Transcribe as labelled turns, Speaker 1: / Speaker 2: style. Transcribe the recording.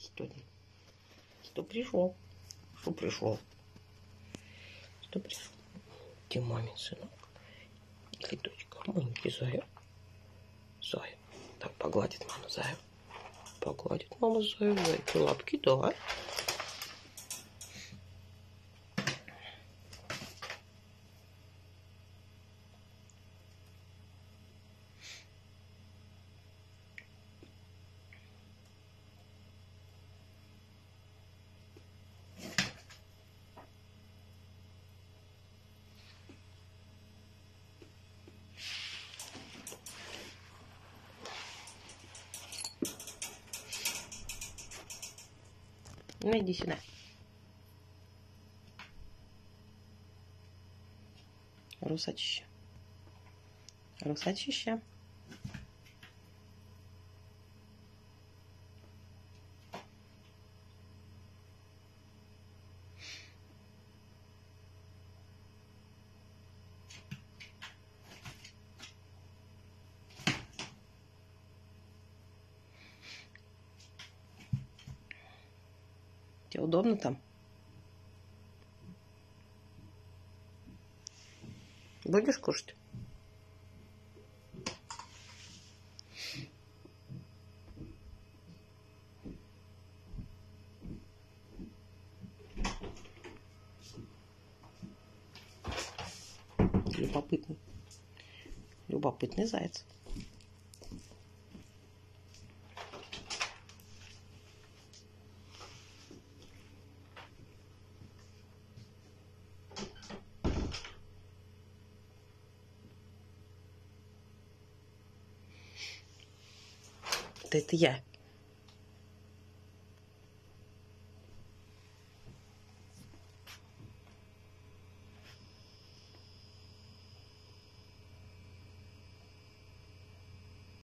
Speaker 1: Что, что пришел? Что пришел? Что пришел? Где мамин сынок? Или дочка? Маленький зая. Зая. Так, погладит мама зая. Погладит мама заю. Зайки лапки, да. Ну, иди сюда. Русачище. Русачище. Тебе удобно там? Будешь кушать? Любопытный. Любопытный заяц. Это я.